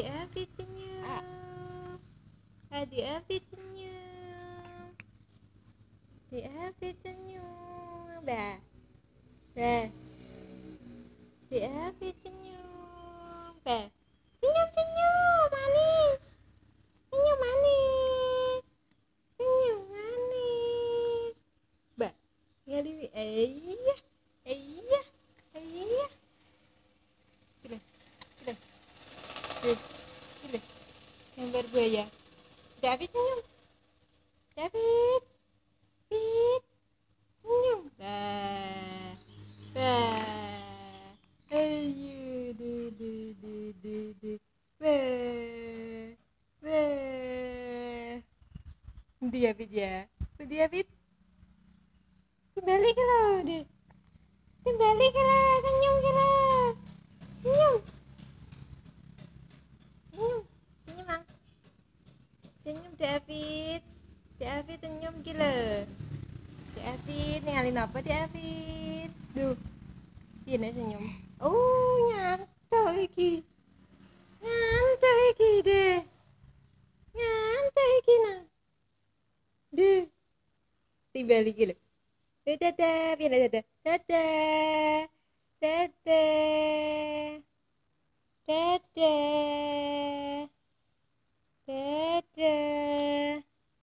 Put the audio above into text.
Afi senyum. Adik Afi senyum. Adik Afi senyum. Bah. Bah. Adik Afi senyum. Senyum manis. Senyum manis. Senyum manis. Bah. Ngali eh. Iya. Iya. Gila. Gila. Gila. Gila. Gambar buaya. David senyum. David. David. Senyum. Bah. Bah. Ayo. Du, du, du, du, du. Bah. Bah. David ya. David. Kembali ke lo deh. Kembali ke lo. Senyum. Senyum. Senyum lang. Senyum David. David senyum gila. David ninggalin apa David? Duh. Gini senyum. Oh, nyantuk iki. Nyantuk iki deh. Nyantuk iki nang. Deh. Tiba lagi lho. Dadah, piye dadah? Dadah. Dadah. Dadah. Dadah.